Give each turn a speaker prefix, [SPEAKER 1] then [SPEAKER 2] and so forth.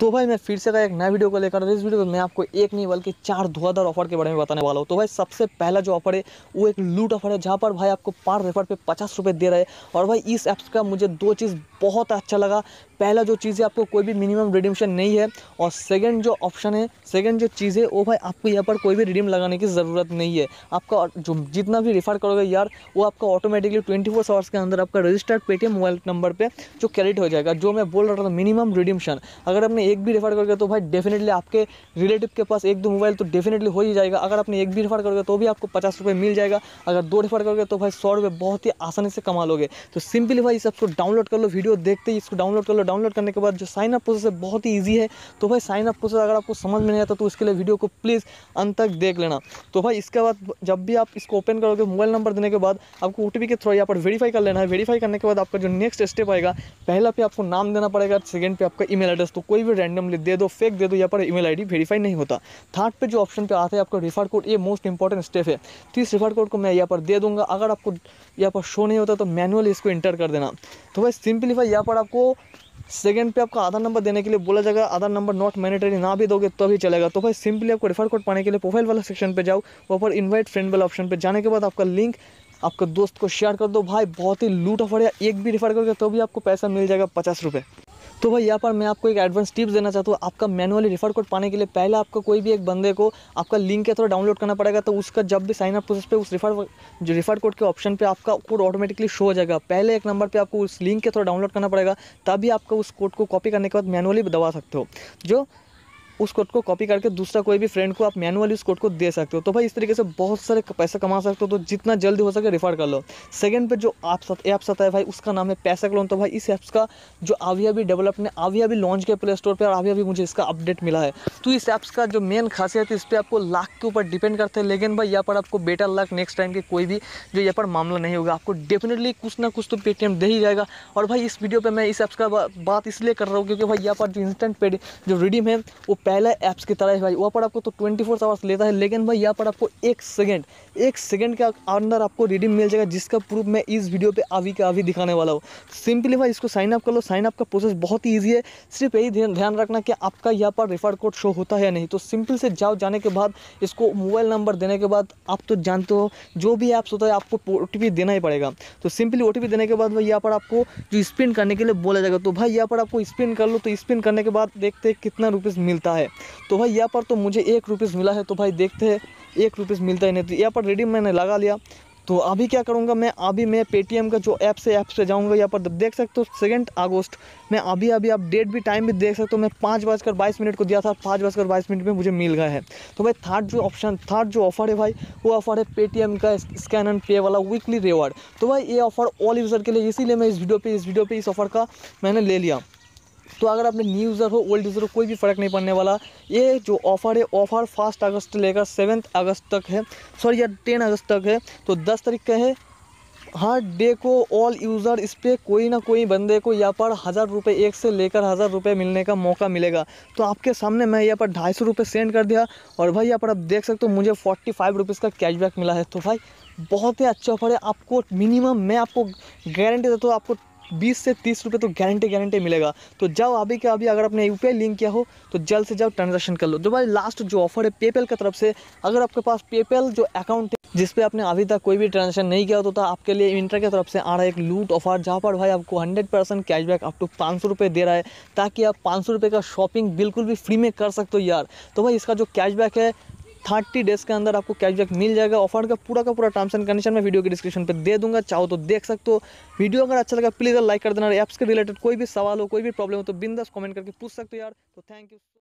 [SPEAKER 1] तो भाई मैं फिर से का एक नया वीडियो को लेकर इस वीडियो में मैं आपको एक नहीं बल्कि चार धुआधार ऑफ़र के बारे में बताने वाला हूँ। तो भाई सबसे पहला जो ऑफ़र है, वो एक लूट ऑफ़र है, जहाँ पर भाई आपको पर रेफर पे पचास रुपये दे रहे हैं। और भाई इस ऐप्स का मुझे दो चीज़ बहुत अच्छा लगा। पहला जो चीज़ है, आपको कोई भी मिनिमम रिडीमशन नहीं है। और सेकेंड जो ऑप्शन है सेकेंड जो चीज़ है, वो भाई आपको यहाँ पर कोई भी रिडीम लगाने की ज़रूरत नहीं है। आपका जो जितना भी रेफर करोगे यार, वो आपका ऑटोमेटिकली ट्वेंटी फोर आवर्स के अंदर आपका रजिस्टर्ड पेटीएम मोबाइल नंबर पर जो क्रेडिट हो जाएगा, जो मैं बोल रहा था मिनिमम रिडीमशन अगर आपने एक भी रेफर करोगे तो भाई डेफिनेटली आपके रिलेटिव के पास एक दो मोबाइल तो डेफिनेटली हो ही जाएगा। अगर आपने एक भी रेफर करोगे तो भी आपको पचास रुपये मिल जाएगा। अगर दो रेफर करोगे तो भाई सौ रुपये बहुत ही आसानी से कमा लोगे। तो सिंपली भाई इस आपको डाउनलोड कर लो वीडियो देखते ही इसको डाउनलोड कर लो। डाउनलोड करने के बाद जो साइन अप प्रोसेस है, बहुत ही ईजी है। तो भाई साइन अप प्रोसेस अगर आपको समझ में नहीं आता तो उसके लिए वीडियो को प्लीज़ अंत तक देख लेना। तो भाई इसके बाद जब भी आप इसको ओपन करोगे मोबाइल नंबर देने के बाद आपको ओटीपी के थ्रू यहाँ पर वेरीफाई कर लेना है। वेरीफाई करने के बाद आपका जो नेक्स्ट स्टेप आएगा, पहला पे आपको नाम देना पड़ेगा सेकेंड पे आपका ईमेल एड्रेस तो कोई भी रैंडमली दे दो फेक दे दो यहाँ पर ईमेल आईडी वेरीफाई नहीं होता। थर्ड पे जो ऑप्शन पे आता है आपका रिफर कोड ये मोस्ट इंपॉर्टेंट स्टेप है। तो इस रिफर कोड को मैं यहाँ पर दे दूँगा। अगर आपको यहाँ पर शो नहीं होता तो मैनुअली इसको इंटर कर देना। तो भाई सिंपलीफाई यहाँ पर आपको सेकंड पे आपका आधार नंबर देने के लिए बोला जाएगा। आधार नंबर नॉट मैंडेटरी ना भी दोगे तो भी चलेगा। तो भाई सिंपली आपको रेफर कोड पाने के लिए प्रोफ़ाइल वाला सेक्शन पे जाओ, वहाँ पर इनवाइट फ्रेंड वाला ऑप्शन पे। जाने के बाद आपका लिंक आपके दोस्त को शेयर कर दो। भाई बहुत ही लूट ऑफ़र है एक भी रेफर करोगे तो भी आपको पैसा मिल जाएगा पचास रुपये तो भाई यहाँ पर मैं आपको एक एडवांस टिप्स देना चाहता हूँ। आपका मैनुअली रिफर कोड पाने के लिए पहले आपको कोई भी एक बंदे को आपका लिंक के थ्रू डाउनलोड करना पड़ेगा तो उसका जब भी साइन अप प्रोसेस पे उस रिफर जो रिफर कोड के ऑप्शन पे आपका कोड ऑटोमेटिकली शो हो जाएगा। पहले एक नंबर पर आपको उस लिंक के थ्रू डाउनलोड करना पड़ेगा, तभी आपका उस कोड को कॉपी करने के बाद मैनुअली दबा सकते हो। जो उस कोड को कॉपी करके दूसरा कोई भी फ्रेंड को आप मैनुअली उस कोड को दे सकते हो। तो भाई इस तरीके से बहुत सारे पैसा कमा सकते हो तो जितना जल्दी हो सके रिफर कर लो। सेकंड पे जो आप ऐप्स आता है भाई, उसका नाम है पैसा क्लोन तो भाई इस ऐप्स का जो अभी अभी डेवलप ने अभी अभी लॉन्च किया प्ले स्टोर पर और अभी अभी मुझे इसका अपडेट मिला है। तो इस ऐप्स का जो मेन खासियत है, इस पर आपको लाख के ऊपर डिपेंड करते हैं। लेकिन भाई यहाँ पर आपको बेटर लाख नेक्स्ट टाइम के कोई भी जो यहाँ पर मामला नहीं होगा। आपको डेफिनेटली कुछ ना कुछ तो पेटीएम दे ही जाएगा। और भाई इस वीडियो पर मैं इस ऐप्स का बात इसलिए कर रहा हूँ क्योंकि भाई यहाँ पर जो इंस्टेंट पे जो रिडीम है, वो पहले ऐप्स की तरह है भाई, वहाँ पर आपको तो ट्वेंटी फोर आवर्स लेता है, लेकिन भाई, यहाँ पर आपको एक सेकंड एक सेकंड के अंदर आपको रिडीम मिल जाएगा, जिसका प्रूफ मैं इस वीडियो पे अभी के अभी दिखाने वाला हूँ। सिंपली भाई, इसको साइन अप कर लो साइन अप का प्रोसेस बहुत ही ईजी है। सिर्फ़ यही ध्यान रखना कि आपका यहाँ पर रेफर कोड शो होता है या नहीं। तो सिंपल से जाओ, जाने के बाद इसको मोबाइल नंबर देने के बाद आप तो जानते हो, जो भी ऐप्स होता है, आपको ओटीपी देना ही पड़ेगा। तो सिंपली ओ देने के बाद भाई, यहाँ पर आपको जो स्पिन करने के लिए बोला जाएगा तो भाई, यहाँ पर आपको स्पिन कर लो। तो स्पिन करने के बाद देखते कितना रुपीज़ मिलता है तो भाई यहाँ पर तो मुझे एक रुपीज़ मिला है तो भाई देखते हैं, एक रुपीज़ मिलता है नहीं तो यहाँ पर रेडी मैंने लगा लिया। तो अभी क्या करूँगा मैं, अभी मैं पेटीएम का जो ऐप से ऐप से जाऊँगा, यहाँ पर देख सकते हो सेकेंड अगस्त मैं अभी अभी आप डेट भी टाइम भी देख सकते हो, मैं पाँच बजकर बाईस मिनट को दिया था, पाँच बजकर बाईस मिनट में मुझे मिल गया है। तो भाई थर्ड जो ऑप्शन थर्ड जो ऑफ़र है भाई, वो ऑफ़र है पेटीएम का स्कैन एंड पे वाला वीकली रिवॉर्ड तो भाई ये ऑफ़र ऑल यूज़र के लिए, इसीलिए मैं इस वीडियो पर इस वीडियो पर इस ऑफ़र का मैंने ले लिया। तो अगर आपने न्यू यूज़र हो ओल्ड यूज़र हो, कोई भी फ़र्क नहीं पड़ने वाला। ये जो ऑफ़र है ऑफ़र फ़र्स्ट अगस्त लेकर सेवन्थ अगस्त तक है। सॉरी या टेन अगस्त तक है। तो दस तारीख का है। हर डे को ऑल यूज़र इस पर कोई ना कोई बंदे को यहाँ पर हज़ार रुपये एक से लेकर हज़ार रुपये मिलने का मौका मिलेगा। तो आपके सामने मैं यहाँ पर ढाई सौ रुपये सेंड कर दिया। और भाई, यहाँ पर आप देख सकते हो, मुझे फोर्टी फाइव रुपीज़ का कैशबैक मिला है। तो भाई, बहुत ही अच्छा ऑफ़र है। आपको मिनिमम मैं आपको गारंटी देता हूँ, आपको बीस से तीस रुपये तो गारंटी गारंटी मिलेगा। तो जाओ अभी के अभी अगर आपने यू लिंक किया हो तो जल्द से जल्द ट्रांजेक्शन कर लो। जो भाई लास्ट जो ऑफ़र है पेपल की तरफ़ से, अगर आपके पास पेपल जो अकाउंट है, जिस पे आपने अभी तक कोई भी ट्रांजेक्शन नहीं किया तो आपके लिए इंटर की तरफ़ से आ रहा है एक लूट ऑफ़र जहाँ पर भाई आपको hundred percent cashback up to पाँच सौ रुपये दे रहा है, ताकि आप पाँच सौ रुपये का शॉपिंग बिल्कुल भी फ्री में कर सकते हो यार। तो भाई इसका जो कैशबैक है थर्टी डेज़ के अंदर आपको कैशबैक मिल जाएगा। ऑफ़र का पूरा का पूरा टर्म्स एंड कंडीशन में वीडियो के डिस्क्रिप्शन पर दे दूँगा। चाहो तो देख सकते हो। वीडियो अगर अच्छा लगा प्लीज़ लाइक कर देना। ऐप्स के रिलेटेड कोई भी सवाल हो, कोई भी प्रॉब्लम हो तो बिंदास कमेंट करके पूछ सकते हो यार। तो थैंक यू